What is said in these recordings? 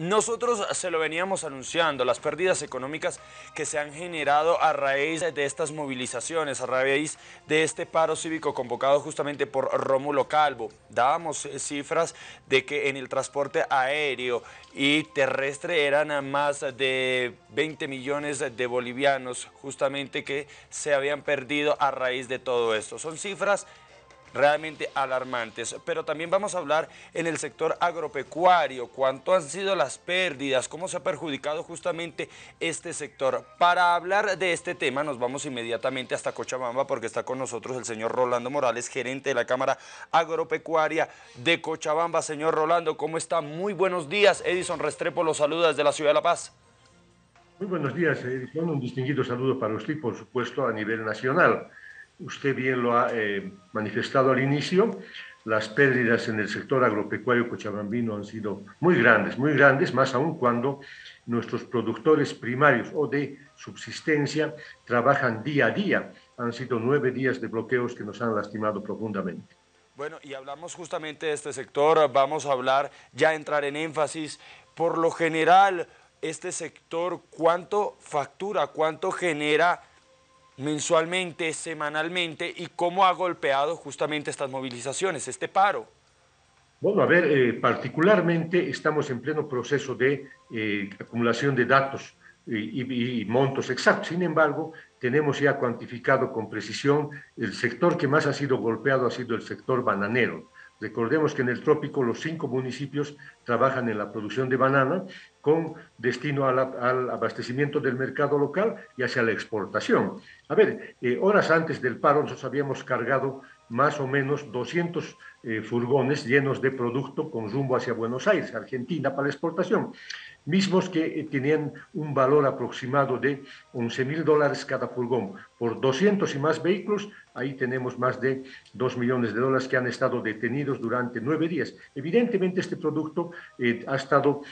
nosotros se lo veníamos anunciando, las pérdidas económicas que se han generado a raíz de estas movilizaciones, a raíz de este paro cívico convocado justamente por Rómulo Calvo. Dábamos eh, cifras de que en el transporte aéreo y terrestre eran más de 20 millones de bolivianos justamente que se habían perdido a raíz de todo esto. Son cifras realmente alarmantes. Pero también vamos a hablar en el sector agropecuario, cuánto han sido las pérdidas, cómo se ha perjudicado justamente este sector. Para hablar de este tema nos vamos inmediatamente hasta Cochabamba porque está con nosotros el señor Rolando Morales, gerente de la Cámara Agropecuaria de Cochabamba. Señor Rolando, ¿cómo está? Muy buenos días. Edison Restrepo los saluda desde la Ciudad de La Paz. Muy buenos días, Edison. Un distinguido saludo para usted, por supuesto, a nivel nacional usted bien lo ha eh, manifestado al inicio, las pérdidas en el sector agropecuario cochabambino han sido muy grandes, muy grandes, más aún cuando nuestros productores primarios o de subsistencia trabajan día a día. Han sido nueve días de bloqueos que nos han lastimado profundamente. Bueno, y hablamos justamente de este sector, vamos a hablar, ya entrar en énfasis, por lo general, este sector, ¿cuánto factura, cuánto genera mensualmente, semanalmente y cómo ha golpeado justamente estas movilizaciones, este paro? Bueno, a ver, eh, particularmente estamos en pleno proceso de eh, acumulación de datos y, y, montos exactos. Sin embargo, tenemos ya cuantificado con precisión el sector que más ha sido golpeado ha sido el sector bananero. Recordemos que en el trópico los cinco municipios trabajan en la producción de banana con destino al abastecimiento del mercado local y hacia la exportación. A ver, eh, horas antes del paro nosotros habíamos cargado más o menos 200 eh, furgones llenos de producto con rumbo hacia Buenos Aires, Argentina, para la exportación, mismos que eh, tenían un valor aproximado de 11 mil dólares cada furgón. Por 200 y más vehículos, ahí tenemos más de 2 millones de dólares que han estado detenidos durante nueve días. Evidentemente este producto ha estado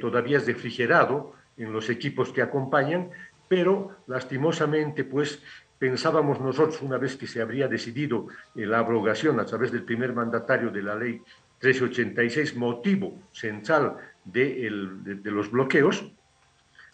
todavía refrigerado en los equipos que acompañan, pero lastimosamente pues pensábamos nosotros, una vez que se habría decidido eh, la abrogación a través del primer mandatario de la ley 1386, motivo central de, de, los bloqueos,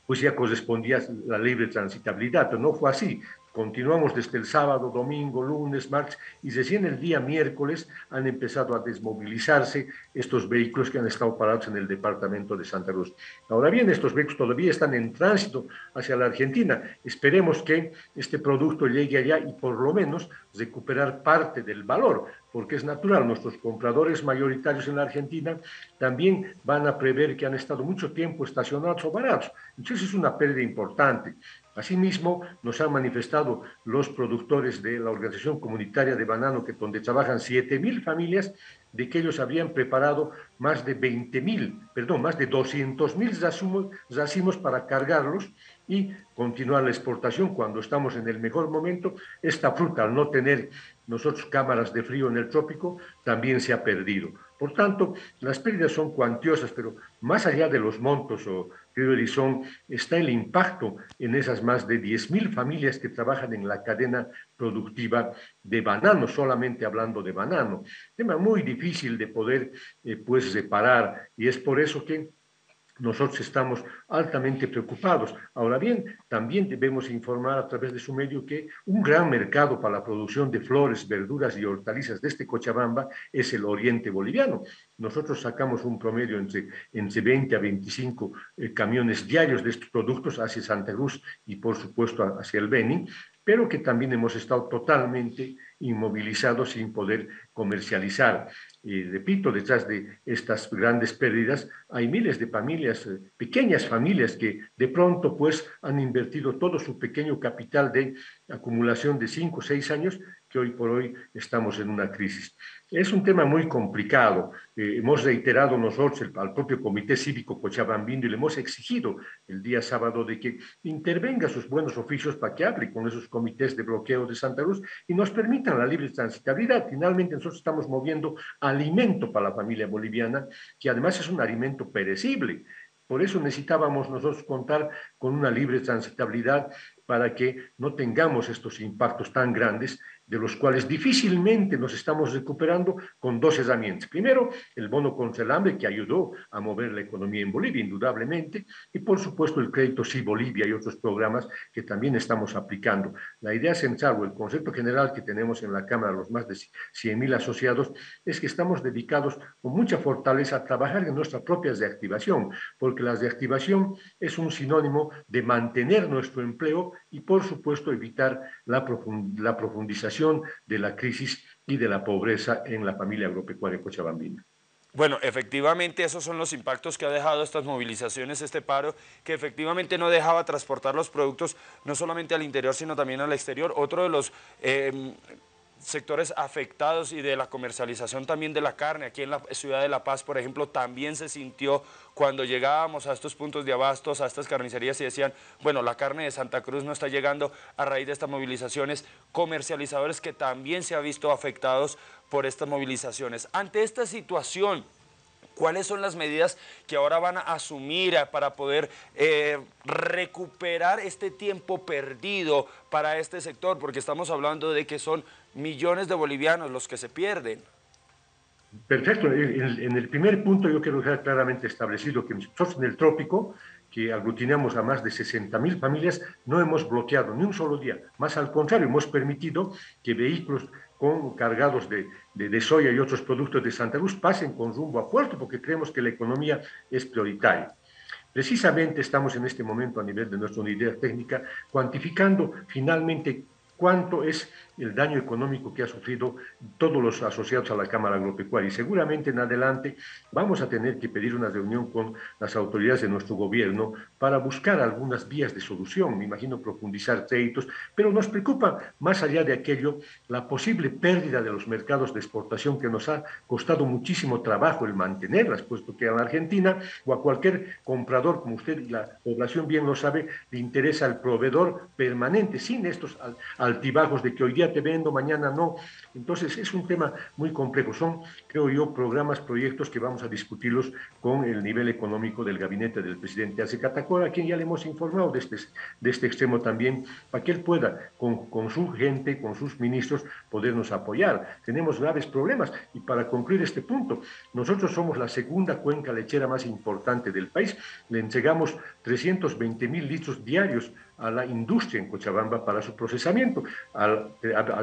pues ya correspondía la libre transitabilidad, no fue así. Continuamos desde el sábado, domingo, lunes, martes y recién el día miércoles han empezado a desmovilizarse estos vehículos que han estado parados en el departamento de Santa Cruz. Ahora bien, estos vehículos todavía están en tránsito hacia la Argentina. Esperemos que este producto llegue allá y por lo menos recuperar parte del valor, porque es natural, nuestros compradores mayoritarios en la Argentina también van a prever que han estado mucho tiempo estacionados o baratos. Entonces es una pérdida importante. Asimismo, nos han manifestado los productores de la Organización Comunitaria de Banano, que donde trabajan 7.000 familias, de que ellos habían preparado más de 20.000, perdón, más de 200.000 racimos para cargarlos y continuar la exportación cuando estamos en el mejor momento. Esta fruta, al no tener nosotros cámaras de frío en el trópico, también se ha perdido. Por tanto, las pérdidas son cuantiosas, pero más allá de los montos, o querido está el impacto en esas más de 10.000 familias que trabajan en la cadena productiva de banano, solamente hablando de banano. Tema muy difícil de poder, eh, pues, reparar, y es por eso que nosotros estamos altamente preocupados. Ahora bien, también debemos informar a través de su medio que un gran mercado para la producción de flores, verduras y hortalizas de este Cochabamba es el oriente boliviano. Nosotros sacamos un promedio entre, entre 20 a 25 eh, camiones diarios de estos productos hacia Santa Cruz y por supuesto hacia el Beni, pero que también hemos estado totalmente inmovilizados sin poder comercializar. Y repito, detrás de estas grandes pérdidas hay miles de familias, eh, pequeñas familias que de pronto pues han invertido todo su pequeño capital de acumulación de cinco o seis años que hoy por hoy estamos en una crisis. Es un tema muy complicado. Eh, hemos reiterado nosotros al propio Comité Cívico Cochabambino y le hemos exigido el día sábado de que intervenga sus buenos oficios para que hable con esos comités de bloqueo de Santa Cruz y nos permitan la libre transitabilidad. Finalmente nosotros estamos moviendo alimento para la familia boliviana, que además es un alimento perecible. Por eso necesitábamos nosotros contar con una libre transitabilidad para que no tengamos estos impactos tan grandes de los cuales difícilmente nos estamos recuperando con dos herramientas. Primero, el bono contra el hambre, que ayudó a mover la economía en Bolivia, indudablemente, y por supuesto el crédito Sí Bolivia y otros programas que también estamos aplicando. La idea central o el concepto general que tenemos en la Cámara, los más de 100.000 asociados, es que estamos dedicados con mucha fortaleza a trabajar en nuestra propia reactivación, porque la reactivación es un sinónimo de mantener nuestro empleo y, por supuesto, evitar la, la de la crisis y de la pobreza en la familia agropecuaria cochabambina. Bueno, efectivamente esos son los impactos que ha dejado estas movilizaciones, este paro, que efectivamente no dejaba transportar los productos no solamente al interior, sino también al exterior. Otro de los eh, sectores afectados y de la comercialización también de la carne. Aquí en la ciudad de La Paz, por ejemplo, también se sintió cuando llegábamos a estos puntos de abastos, a estas carnicerías y decían, bueno, la carne de Santa Cruz no está llegando a raíz de estas movilizaciones, comercializadores que también se han visto afectados por estas movilizaciones. Ante esta situación, ¿Cuáles son las medidas que ahora van a asumir para poder eh, recuperar este tiempo perdido para este sector? Porque estamos hablando de que son millones de bolivianos los que se pierden. Perfecto. En, el primer punto yo quiero dejar claramente establecido que nosotros en el trópico, que aglutinamos a más de 60.000 familias, no hemos bloqueado ni un solo día. Más al contrario, hemos permitido que vehículos con cargados de, de, soya y otros productos de Santa Cruz pasen con rumbo a puerto porque creemos que la economía es prioritaria. Precisamente estamos en este momento a nivel de nuestra unidad técnica cuantificando finalmente cuánto es el daño económico que ha sufrido todos los asociados a la Cámara Agropecuaria. Y seguramente en adelante vamos a tener que pedir una reunión con las autoridades de nuestro gobierno para buscar algunas vías de solución, me imagino profundizar créditos, pero nos preocupa más allá de aquello la posible pérdida de los mercados de exportación que nos ha costado muchísimo trabajo el mantenerlas, puesto que a la Argentina o a cualquier comprador, como usted y la población bien lo sabe, le interesa el proveedor permanente, sin estos altibajos de que hoy día te vendo, mañana no. Entonces es un tema muy complejo. Son, creo yo, programas, proyectos que vamos a discutirlos con el nivel económico del gabinete del presidente Ace Catacora, a quien ya le hemos informado de este, este extremo también, para que él pueda, con, con su gente, con sus ministros, podernos apoyar. Tenemos graves problemas y para concluir este punto, nosotros somos la segunda cuenca lechera más importante del país. Le entregamos 320 mil litros diarios a la industria en Cochabamba para su procesamiento. Al,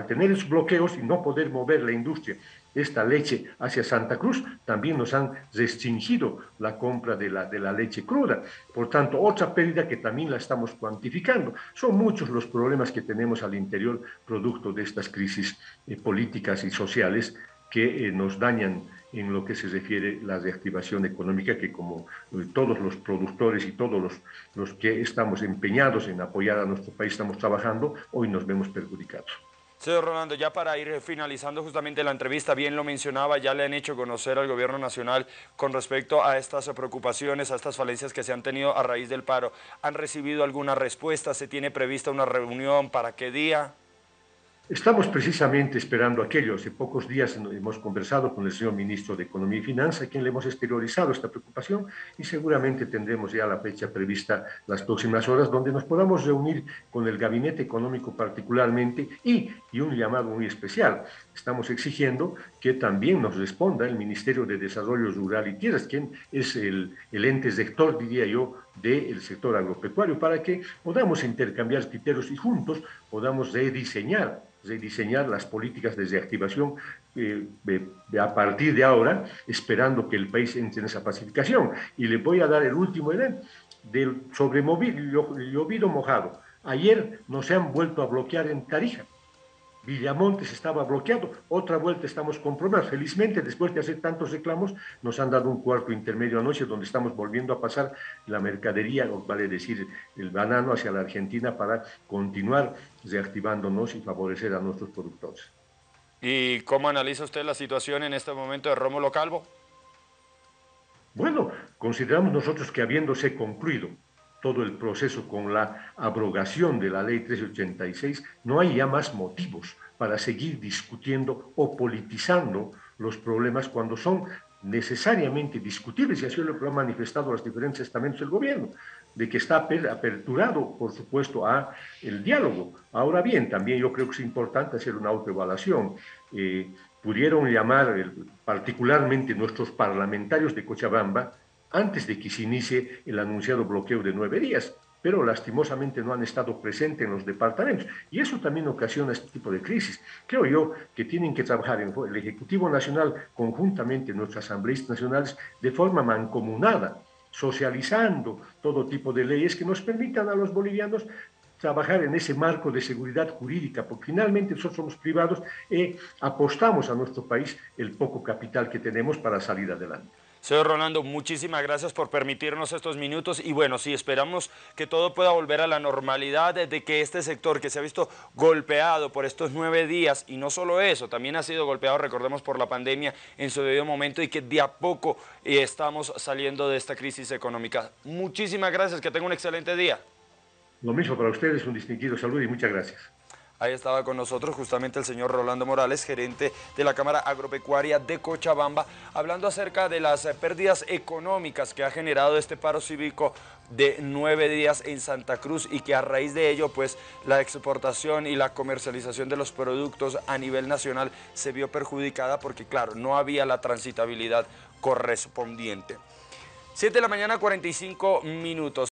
tener esos bloqueos y no poder mover la industria esta leche hacia Santa Cruz, también nos han restringido la compra de la, de la leche cruda. Por tanto, otra pérdida que también la estamos cuantificando. Son muchos los problemas que tenemos al interior producto de estas crisis eh, políticas y sociales que eh, nos dañan en lo que se refiere a la reactivación económica, que como eh, todos los productores y todos los, los que estamos empeñados en apoyar a nuestro país estamos trabajando, hoy nos vemos perjudicados. Señor Rolando, ya para ir finalizando justamente la entrevista, bien lo mencionaba, ya le han hecho conocer al gobierno nacional con respecto a estas preocupaciones, a estas falencias que se han tenido a raíz del paro. ¿Han recibido alguna respuesta? ¿Se tiene prevista una reunión? ¿Para qué día? Estamos precisamente esperando aquello. Hace pocos días hemos conversado con el señor ministro de Economía y Finanzas, quien le hemos exteriorizado esta preocupación y seguramente tendremos ya la fecha prevista las próximas horas donde nos podamos reunir con el gabinete económico particularmente y, y un llamado muy especial. Estamos exigiendo que también nos responda el Ministerio de Desarrollo Rural y Tierras, quien es el, el ente sector, diría yo, del sector agropecuario, para que podamos intercambiar criterios y juntos podamos rediseñar rediseñar las políticas de reactivación eh, a partir de ahora, esperando que el país entre en esa pacificación. Y le voy a dar el último evento del sobre llovido mojado. Ayer nos han vuelto a bloquear en Tarija. Villamontes estaba bloqueado, otra vuelta estamos con problemas. Felizmente, después de hacer tantos reclamos, nos han dado un cuarto intermedio anoche donde estamos volviendo a pasar la mercadería, vale decir, el banano hacia la Argentina para continuar reactivándonos y favorecer a nuestros productores. ¿Y cómo analiza usted la situación en este momento de Rómulo Calvo? Bueno, consideramos nosotros que habiéndose concluido todo el proceso con la abrogación de la ley 386, no hay ya más motivos para seguir discutiendo o politizando los problemas cuando son necesariamente discutibles, y así lo han manifestado los diferentes estamentos del gobierno, de que está aperturado, por supuesto, a el diálogo. Ahora bien, también yo creo que es importante hacer una autoevaluación. Eh, pudieron llamar particularmente nuestros parlamentarios de Cochabamba antes de que se inicie el anunciado bloqueo de nueve días pero lastimosamente no han estado presentes en los departamentos. Y eso también ocasiona este tipo de crisis. Creo yo que tienen que trabajar en el Ejecutivo Nacional conjuntamente nuestras asambleístas nacionales de forma mancomunada, socializando todo tipo de leyes que nos permitan a los bolivianos trabajar en ese marco de seguridad jurídica, porque finalmente nosotros somos privados y apostamos a nuestro país el poco capital que tenemos para salir adelante. Señor Rolando, muchísimas gracias por permitirnos estos minutos y bueno, sí, esperamos que todo pueda volver a la normalidad, de que este sector que se ha visto golpeado por estos nueve días y no solo eso, también ha sido golpeado, recordemos, por la pandemia en su debido momento y que de a poco eh, estamos saliendo de esta crisis económica. Muchísimas gracias, que tenga un excelente día. Lo mismo para ustedes, un distinguido saludo y muchas gracias. Ahí estaba con nosotros justamente el señor Rolando Morales, gerente de la Cámara Agropecuaria de Cochabamba, hablando acerca de las pérdidas económicas que ha generado este paro cívico de nueve días en Santa Cruz y que a raíz de ello pues la exportación y la comercialización de los productos a nivel nacional se vio perjudicada porque claro, no había la transitabilidad correspondiente. 7 de la mañana 45 minutos.